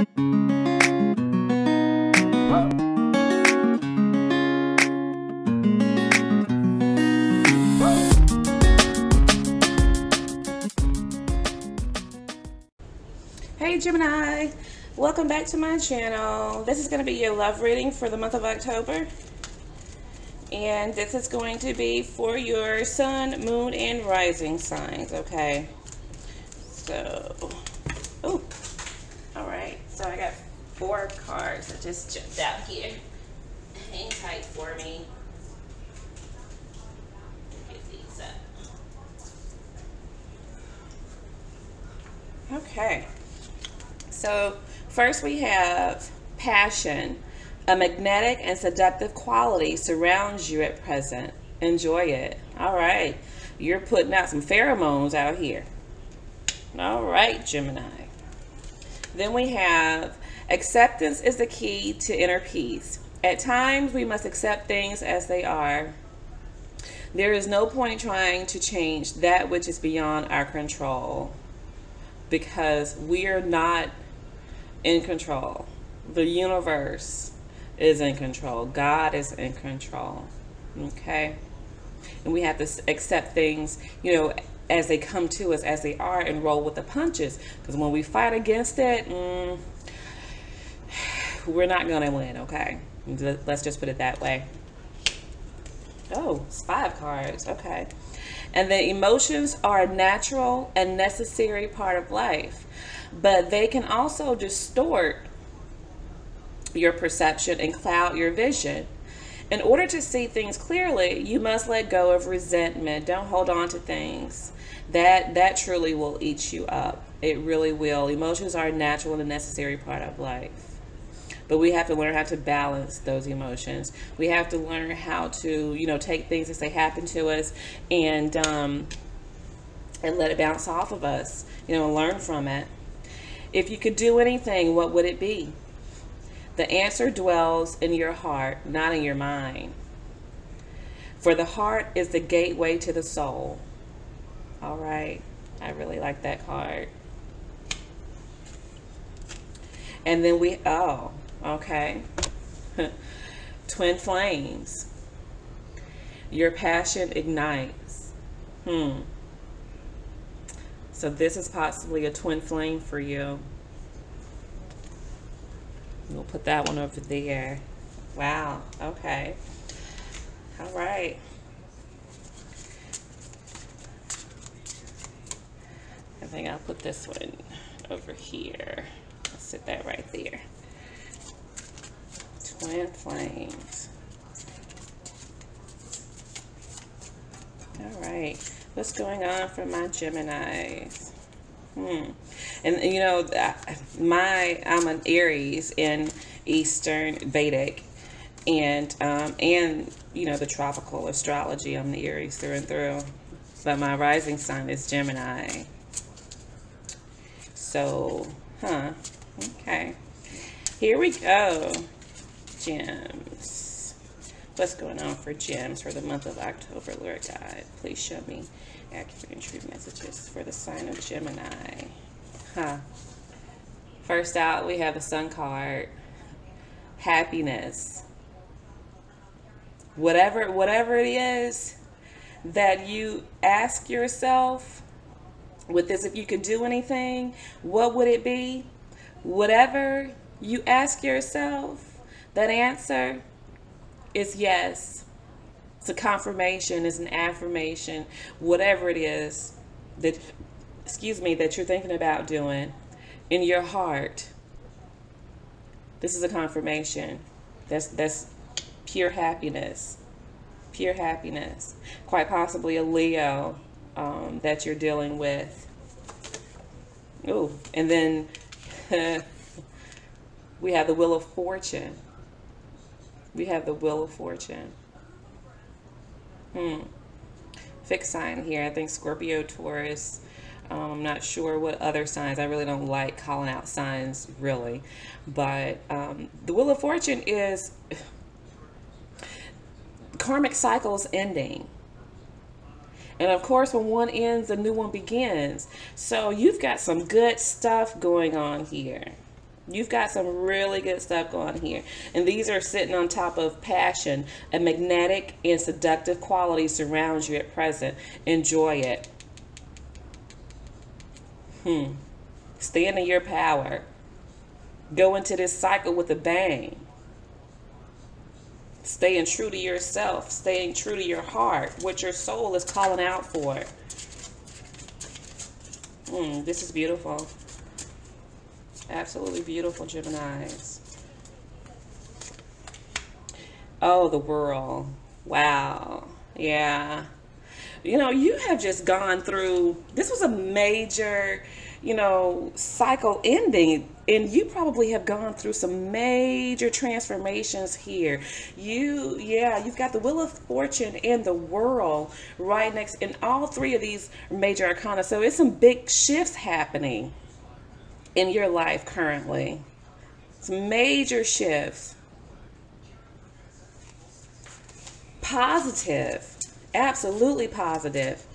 Hey Gemini, welcome back to my channel. This is going to be your love reading for the month of October. And this is going to be for your sun, moon, and rising signs, okay? So. So I got four cards that just jumped out here. Hang tight for me. Get these up. Okay. So first we have passion. A magnetic and seductive quality surrounds you at present. Enjoy it. All right. You're putting out some pheromones out here. All right, Gemini. Then we have acceptance is the key to inner peace. At times, we must accept things as they are. There is no point trying to change that which is beyond our control because we are not in control. The universe is in control. God is in control. Okay? And we have to accept things, you know, as they come to us, as they are, and roll with the punches. Because when we fight against it, mm, we're not going to win, okay? Let's just put it that way. Oh, it's five cards. Okay. And the emotions are a natural and necessary part of life but they can also distort your perception and cloud your vision. In order to see things clearly, you must let go of resentment. Don't hold on to things. That that truly will eat you up. It really will. Emotions are a natural and a necessary part of life. But we have to learn how to balance those emotions. We have to learn how to, you know, take things as they happen to us and um, and let it bounce off of us. You know, and learn from it. If you could do anything, what would it be? The answer dwells in your heart, not in your mind. For the heart is the gateway to the soul. All right. I really like that card. And then we, oh, okay. Twin flames. Your passion ignites. Hmm. So this is possibly a twin flame for you. We'll put that one over there. Wow. Okay. All right. I think I'll put this one over here. I'll sit that right there. Twin flames. All right. What's going on for my Geminis? Hmm. And you know, my I'm an Aries in Eastern Vedic, and um, and you know the tropical astrology. I'm the Aries through and through, but my rising sign is Gemini. So, huh? Okay. Here we go. Gems. What's going on for gems for the month of October, Lord God? Please show me accurate and true messages for the sign of Gemini. Huh. First out, we have the Sun card. Happiness. Whatever, whatever it is that you ask yourself with this, if you could do anything, what would it be? Whatever you ask yourself, that answer is yes. It's a confirmation, it's an affirmation, whatever it is that, excuse me, that you're thinking about doing in your heart. This is a confirmation. That's, that's pure happiness. Pure happiness. Quite possibly a Leo um, that you're dealing with. Oh, and then we have the Wheel of Fortune. We have the Wheel of Fortune. Hmm. Fixed sign here. I think Scorpio, Taurus. Um, I'm not sure what other signs. I really don't like calling out signs, really. But um, the Wheel of Fortune is karmic cycles ending. And of course, when one ends, a new one begins. So you've got some good stuff going on here. You've got some really good stuff going here. And these are sitting on top of passion. A magnetic and seductive quality surrounds you at present. Enjoy it. Hmm. Stand in your power. Go into this cycle with a bang. Staying true to yourself, staying true to your heart, what your soul is calling out for. Mm, this is beautiful. Absolutely beautiful, Geminis. Oh, the world. Wow. Yeah. You know, you have just gone through, this was a major, you know, cycle ending. And you probably have gone through some major transformations here. You, yeah, you've got the Wheel of Fortune and the World right next, in all three of these major arcana. So it's some big shifts happening in your life currently. Some major shifts. Positive. Absolutely positive.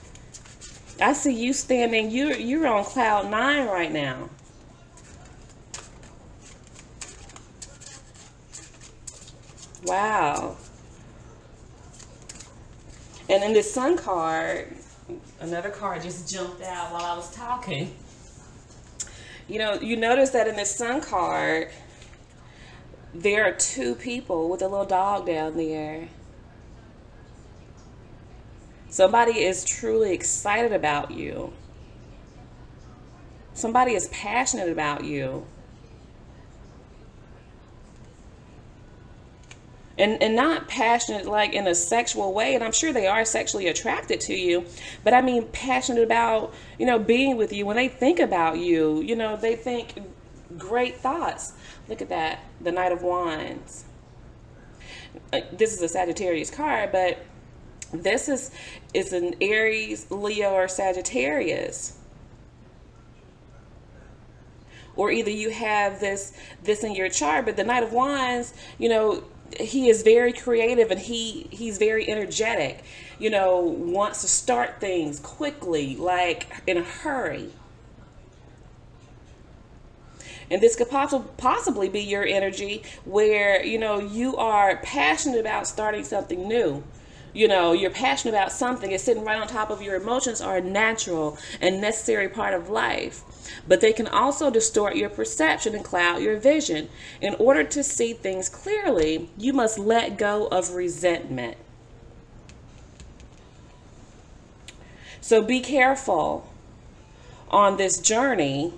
I see you standing, you're, you're on cloud nine right now. Wow. And in this sun card, another card just jumped out while I was talking. You know, you notice that in this sun card, there are two people with a little dog down there. Somebody is truly excited about you. Somebody is passionate about you. and and not passionate like in a sexual way and i'm sure they are sexually attracted to you but i mean passionate about you know being with you when they think about you you know they think great thoughts look at that the knight of wands uh, this is a sagittarius card but this is is an aries leo or sagittarius. Or either you have this this in your chart but the knight of wands you know he is very creative and he he's very energetic you know wants to start things quickly like in a hurry. And this could possibly be your energy where you know you are passionate about starting something new you know you're passionate about something it's sitting right on top of your emotions are a natural and necessary part of life. But they can also distort your perception and cloud your vision. In order to see things clearly you must let go of resentment. So be careful on this journey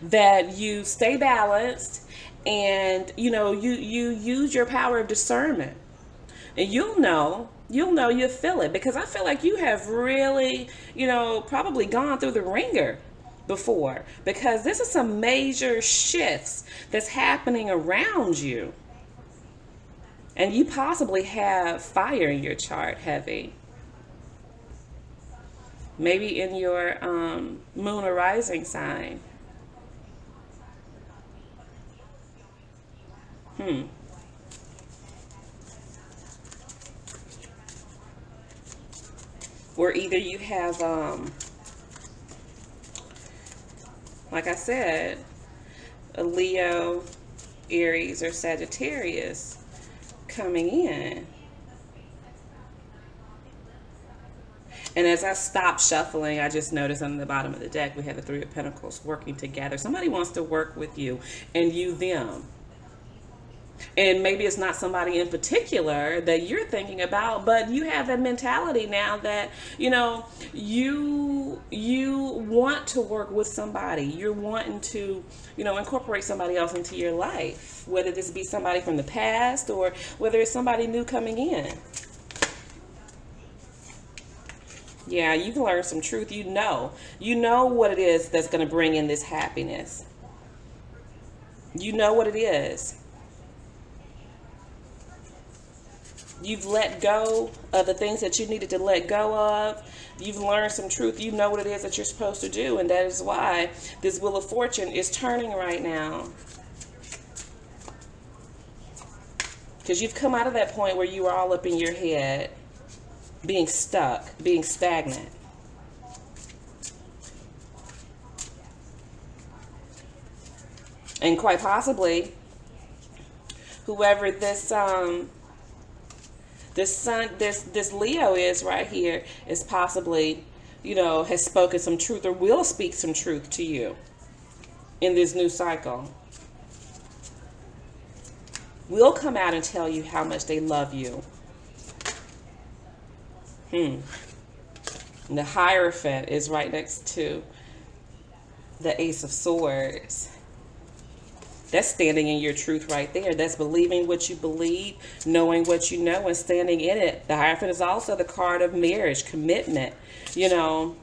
that you stay balanced and you know you you use your power of discernment and you'll know you'll know you'll feel it because i feel like you have really you know probably gone through the wringer before because this is some major shifts that's happening around you. And you possibly have fire in your chart heavy. Maybe in your um, moon or rising sign. Hmm or either you have, um, like I said, a Leo, Aries, or Sagittarius coming in. And as I stop shuffling, I just noticed on the bottom of the deck, we have the Three of Pentacles working together. Somebody wants to work with you and you them and maybe it's not somebody in particular that you're thinking about but you have that mentality now that you know you you want to work with somebody. You're wanting to you know incorporate somebody else into your life whether this be somebody from the past or whether it's somebody new coming in. Yeah you've learned some truth. You know. You know what it is that's going to bring in this happiness. You know what it is You've let go of the things that you needed to let go of. You've learned some truth. You know what it is that you're supposed to do. And that is why this Wheel of Fortune is turning right now. Because you've come out of that point where you were all up in your head, being stuck, being stagnant. and quite possibly whoever this um this sun this this leo is right here is possibly you know has spoken some truth or will speak some truth to you in this new cycle. Will come out and tell you how much they love you. Hmm. And the hierophant is right next to the ace of swords that's standing in your truth right there. That's believing what you believe, knowing what you know, and standing in it. The Hierophant is also the card of marriage, commitment. You know.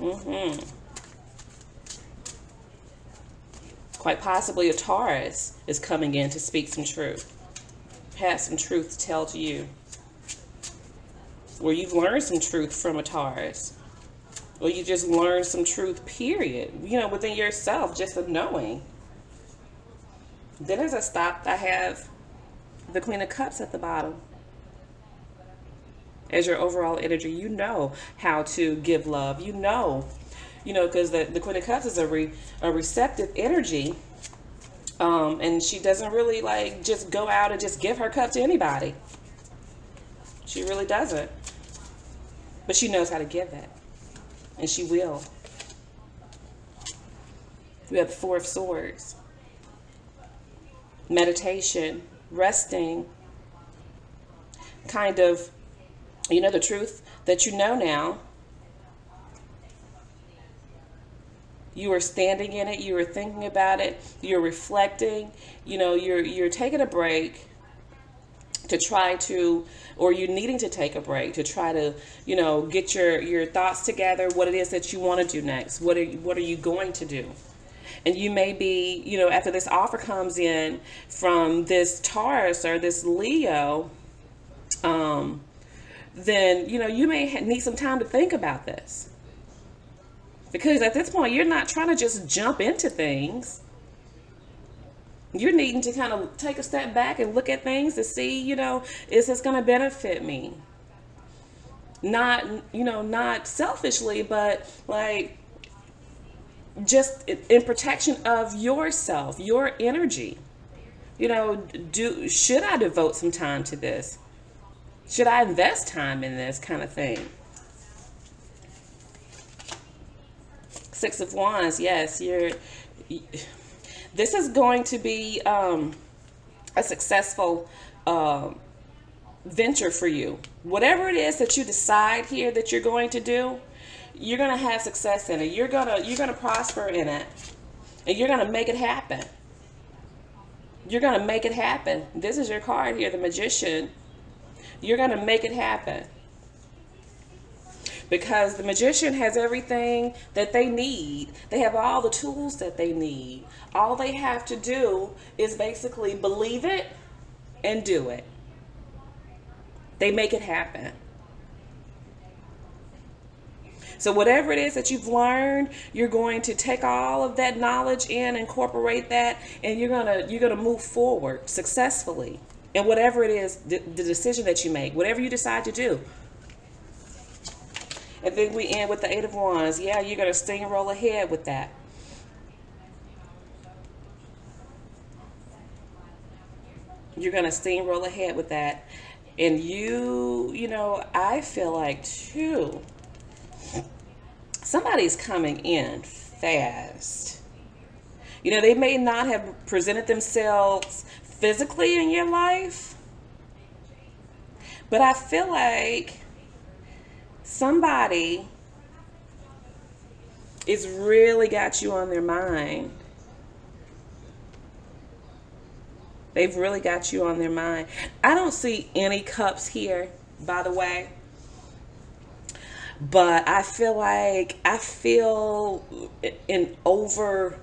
Mm-hmm. Quite possibly a Taurus is coming in to speak some truth. Has some truth to tell to you. Or you've learned some truth from a Taurus or you just learn some truth, period, you know, within yourself, just of knowing. Then as I stopped, I have the Queen of Cups at the bottom. As your overall energy, you know how to give love. You know, you know, because the, the Queen of Cups is a, re, a receptive energy. Um, and she doesn't really like just go out and just give her cup to anybody. She really doesn't. But she knows how to give it and she will. We have the Four of Swords. Meditation, resting, kind of, you know, the truth that you know now. You are standing in it, you are thinking about it, you're reflecting, you know, you're you're taking a break to try to or you needing to take a break to try to you know get your your thoughts together what it is that you want to do next what are what are you going to do? And you may be you know after this offer comes in from this taurus or this leo um then you know you may need some time to think about this. Because at this point you're not trying to just jump into things you're needing to kind of take a step back and look at things to see, you know, is this going to benefit me? Not, you know, not selfishly, but like just in protection of yourself, your energy. You know, do should I devote some time to this? Should I invest time in this kind of thing? Six of Wands, yes, you're this is going to be um, a successful uh, venture for you. Whatever it is that you decide here that you're going to do, you're going to have success in it. You're going to you're going to prosper in it. And you're going to make it happen. You're going to make it happen. This is your card here, the magician. You're going to make it happen because the magician has everything that they need. They have all the tools that they need. All they have to do is basically believe it and do it. They make it happen. So whatever it is that you've learned, you're going to take all of that knowledge in, incorporate that, and you're gonna you're gonna move forward successfully. And whatever it is, the, the decision that you make, whatever you decide to do, and then we end with the Eight of Wands. Yeah, you're going to steamroll ahead with that. You're going to steamroll ahead with that. And you, you know, I feel like too, somebody's coming in fast. You know, they may not have presented themselves physically in your life, but I feel like somebody is really got you on their mind. They've really got you on their mind. I don't see any cups here, by the way. But I feel like I feel an over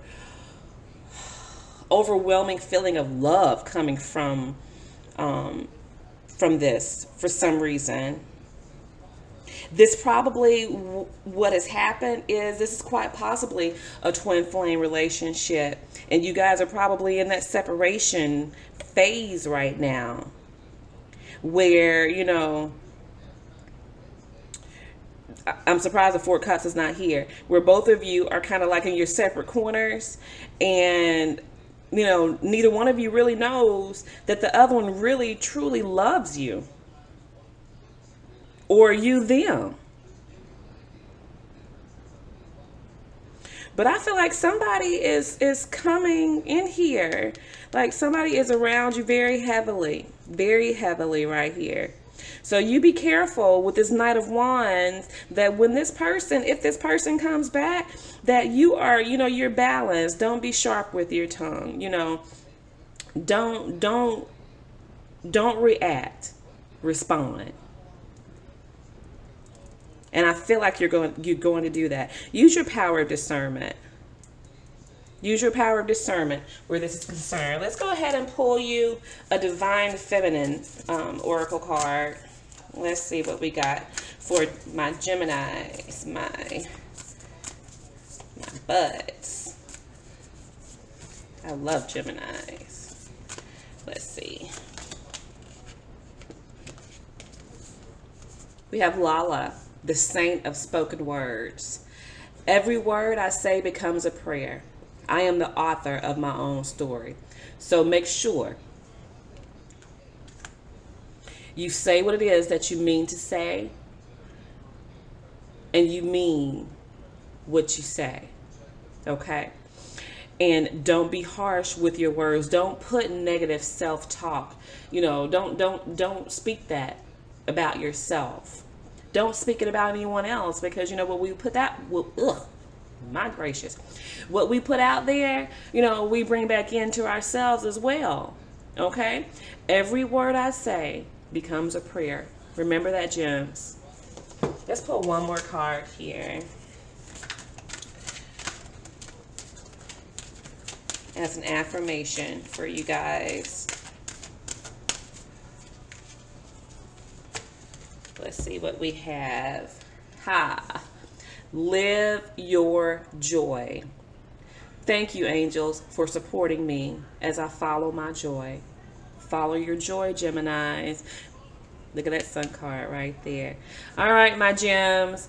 overwhelming feeling of love coming from um, from this for some reason. This probably, what has happened is this is quite possibly a twin flame relationship. And you guys are probably in that separation phase right now. Where, you know, I'm surprised the Four Cups is not here, where both of you are kind of like in your separate corners, and you know, neither one of you really knows that the other one really truly loves you or you them. But I feel like somebody is is coming in here. Like somebody is around you very heavily, very heavily right here. So you be careful with this Knight of Wands that when this person, if this person comes back, that you are, you know, you're balanced. Don't be sharp with your tongue. You know, don't don't don't react. Respond. And I feel like you're going you're going to do that. Use your power of discernment. Use your power of discernment where this is concerned. Let's go ahead and pull you a divine feminine um, oracle card. Let's see what we got for my Geminis, my my buds. I love Geminis. Let's see. We have Lalla, the saint of spoken words. Every word I say becomes a prayer. I am the author of my own story. So make sure you say what it is that you mean to say and you mean what you say. Okay? And don't be harsh with your words. Don't put negative self-talk. You know, don't don't don't speak that about yourself. Don't speak it about anyone else because you know what we put that well, ugh, my gracious. What we put out there, you know, we bring back into ourselves as well. Okay? Every word I say becomes a prayer. Remember that, gems. Let's put one more card here. As an affirmation for you guys. Let's see what we have. Ha. Live your joy. Thank you, angels, for supporting me as I follow my joy. Follow your joy, Geminis. Look at that sun card right there. All right, my gems.